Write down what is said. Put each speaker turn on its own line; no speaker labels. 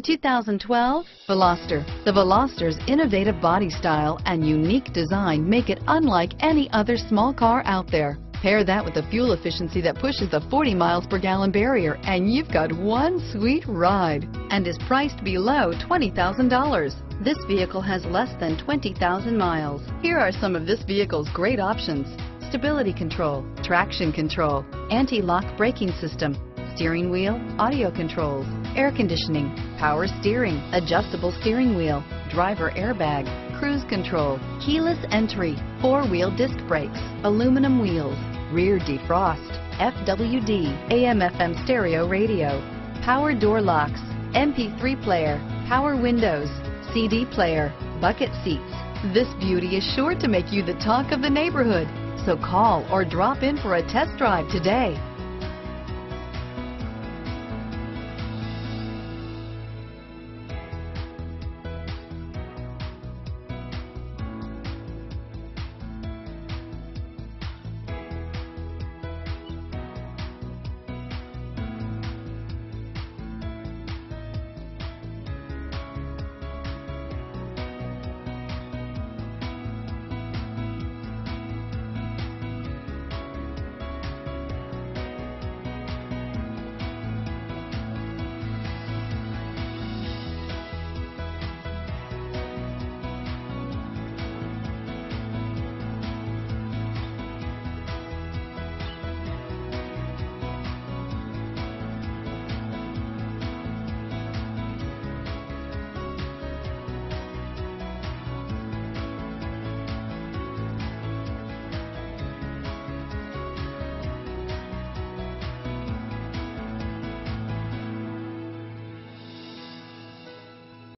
2012 Veloster. The Veloster's innovative body style and unique design make it unlike any other small car out there. Pair that with the fuel efficiency that pushes the 40 miles per gallon barrier and you've got one sweet ride and is priced below $20,000. This vehicle has less than 20,000 miles. Here are some of this vehicle's great options. Stability control, traction control, anti-lock braking system, steering wheel, audio controls, air conditioning, power steering, adjustable steering wheel, driver airbag, cruise control, keyless entry, four-wheel disc brakes, aluminum wheels, rear defrost, FWD, AM FM stereo radio, power door locks, MP3 player, power windows, CD player, bucket seats. This beauty is sure to make you the talk of the neighborhood. So call or drop in for a test drive today.